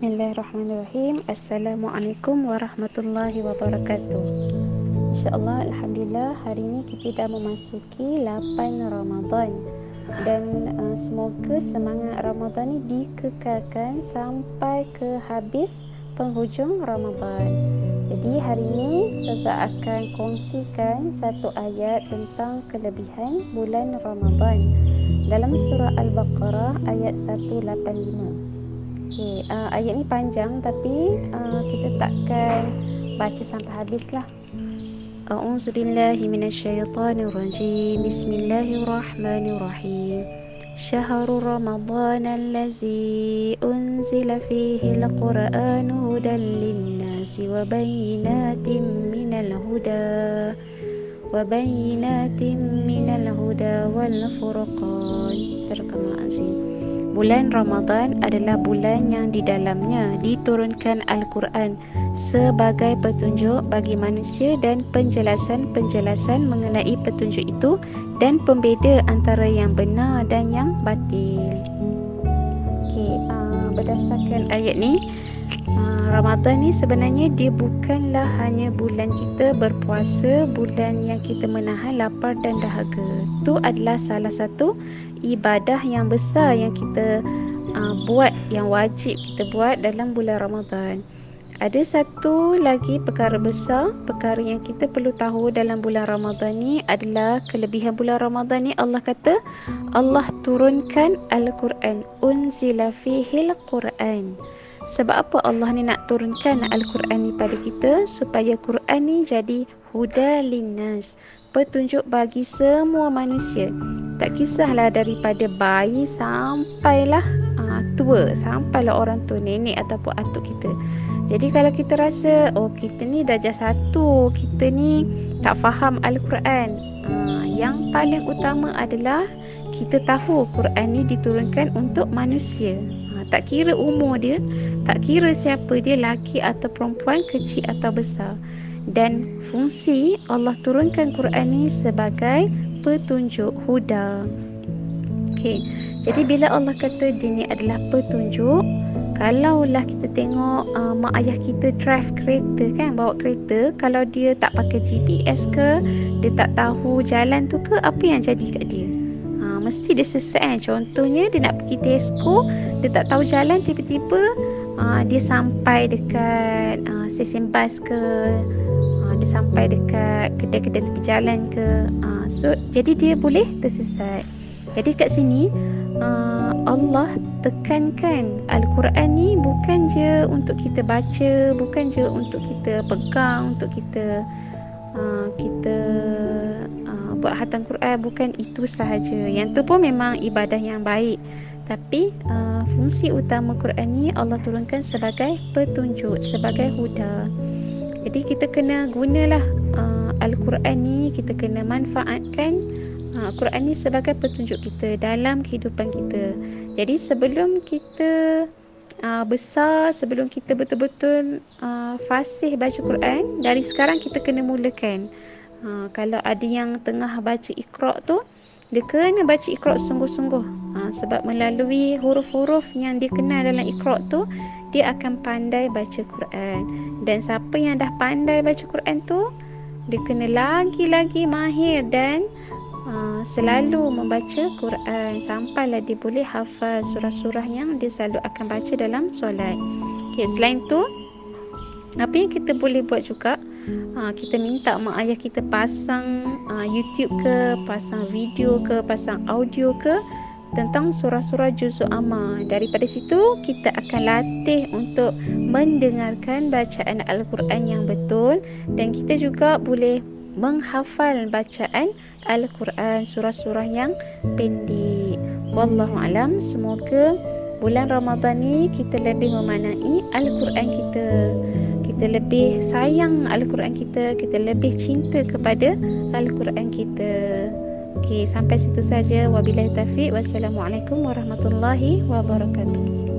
Bismillahirrahmanirrahim. Assalamualaikum warahmatullahi wabarakatuh. InsyaAllah, Alhamdulillah, hari ini kita dah memasuki 8 Ramadan. Dan uh, semoga semangat Ramadan ini dikekalkan sampai ke habis penghujung Ramadan. Jadi hari ini saya akan kongsikan satu ayat tentang kelebihan bulan Ramadan dalam surah Al-Baqarah ayat 185. Okey, uh, ayat ni panjang tapi uh, kita takkan baca sampai habis lah. A'udzu billahi minasyaitonir rajim. Bismillahirrahmanirrahim. Unzila fihi al-Qur'an hudan lin-nasi wa bayyinatin minal huda wa bayyinatin minal huda wal furqan. Surah Al-Azim. Bulan Ramadan adalah bulan yang di dalamnya diturunkan Al-Quran sebagai petunjuk bagi manusia dan penjelasan-penjelasan mengenai petunjuk itu dan pembeda antara yang benar dan yang batil. Okey, uh, berdasarkan ayat ni, Ramadan ni sebenarnya dia bukanlah hanya bulan kita berpuasa, bulan yang kita menahan lapar dan dahaga. Itu adalah salah satu ibadah yang besar yang kita uh, buat yang wajib kita buat dalam bulan Ramadan. Ada satu lagi perkara besar, perkara yang kita perlu tahu dalam bulan Ramadan ni adalah kelebihan bulan Ramadan ni Allah kata Allah turunkan Al-Quran. Unzila fihil Quran. Sebab apa Allah ni nak turunkan Al-Quran ni pada kita supaya Quran ni jadi huda linnas, petunjuk bagi semua manusia. Tak kisahlah daripada bayi sampailah uh, tua sampailah orang tua nenek ataupun atuk kita. Jadi kalau kita rasa oh kita ni darjah satu kita ni tak faham Al-Quran uh, yang paling utama adalah kita tahu Quran ni diturunkan untuk manusia. Uh, tak kira umur dia tak kira siapa dia laki atau perempuan kecil atau besar dan fungsi Allah turunkan Quran ni sebagai petunjuk huda. Okey. Jadi bila Allah kata dia ni adalah petunjuk, kalaulah kita tengok uh, mak ayah kita drive kereta kan, bawa kereta, kalau dia tak pakai GPS ke, dia tak tahu jalan tu ke, apa yang jadi kat dia? Ha, mesti dia sesat kan. Contohnya dia nak pergi Tesco, dia tak tahu jalan tiba-tiba uh, dia sampai dekat uh, stesen bas ke, uh, dia sampai dekat kedai-kedai tepi jalan ke. Uh, So jadi dia boleh tersesat. Jadi kat sini uh, Allah tekankan Al-Quran ni bukan je untuk kita baca, bukan je untuk kita pegang, untuk kita uh, kita uh, buat hatam Quran, bukan itu sahaja. Yang tu pun memang ibadah yang baik. Tapi uh, fungsi utama Quran ni Allah turunkan sebagai petunjuk, sebagai huda. Jadi kita kena gunalah uh, Al-Quran ni kita kena manfaatkan uh, Al-Quran ni sebagai petunjuk kita dalam kehidupan kita. Jadi sebelum kita uh, besar, sebelum kita betul-betul uh, fasih baca Quran, dari sekarang kita kena mulakan. Uh, kalau ada yang tengah baca Iqra' tu, dia kena baca Iqra' sungguh-sungguh. Uh, sebab melalui huruf-huruf yang dia kenal dalam Iqra' tu, dia akan pandai baca Quran. Dan siapa yang dah pandai baca Quran tu, dia kena lagi-lagi mahir dan uh, selalu membaca Quran sampailah dia boleh hafal surah-surah yang dia selalu akan baca dalam solat. Okay, selain tu, apa yang kita boleh buat juga, uh, kita minta mak ayah kita pasang uh, YouTube ke, pasang video ke, pasang audio ke, tentang surah-surah juzuk amma. Daripada situ kita akan latih untuk mendengarkan bacaan Al-Quran yang betul dan kita juga boleh menghafal bacaan Al-Quran surah-surah yang pendek. Wallahu alam semoga bulan Ramadan ni kita lebih memanai Al-Quran kita. Kita lebih sayang Al-Quran kita, kita lebih cinta kepada Al-Quran kita. Okey, sampai situ saja. Wabillahi taufiq. Wassalamualaikum warahmatullahi wabarakatuh.